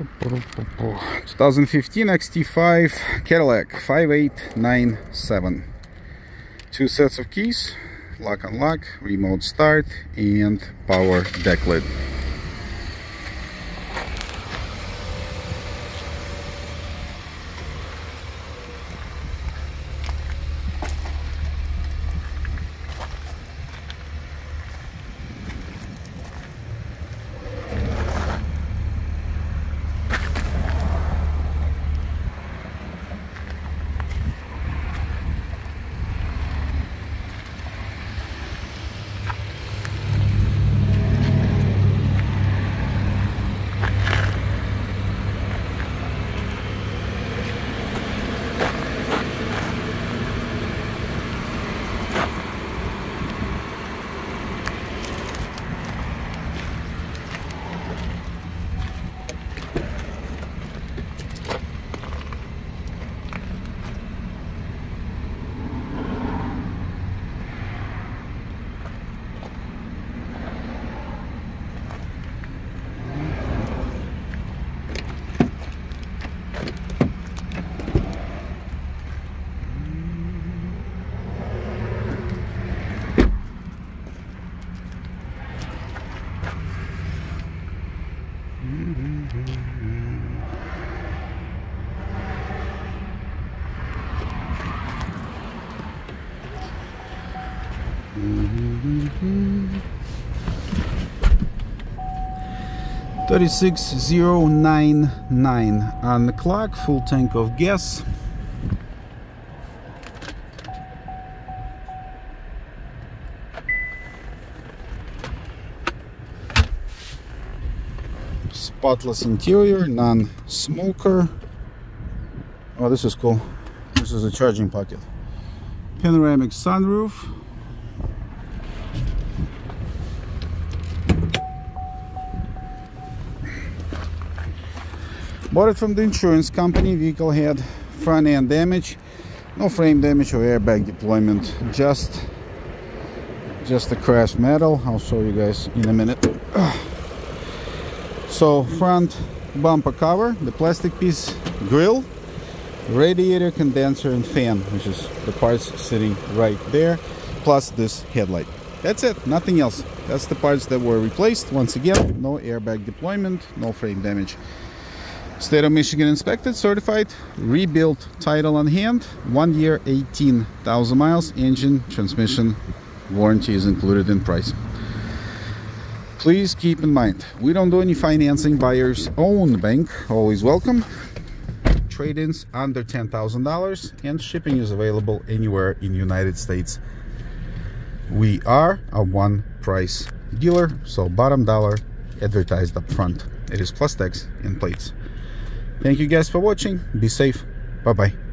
2015 XT5 Cadillac 5897 two sets of keys lock unlock remote start and power deck lid Thirty-six zero nine nine on the clock, full tank of gas. Spotless interior non-smoker. Oh this is cool. This is a charging pocket. Panoramic sunroof. Bought it from the insurance company. Vehicle had front end damage. No frame damage or airbag deployment. Just just the crash metal. I'll show you guys in a minute so front bumper cover the plastic piece grill radiator condenser and fan which is the parts sitting right there plus this headlight. That's it nothing else. That's the parts that were replaced. Once again no airbag deployment no frame damage. State of michigan inspected certified rebuilt title on hand one year 18,000 miles engine transmission warranty is included in price please keep in mind we don't do any financing buyers own bank always welcome. Trade-ins under $10,000 and shipping is available anywhere in the United States. We are a one price dealer so bottom dollar advertised up front. It is plus tax and plates. Thank you guys for watching. Be safe. Bye bye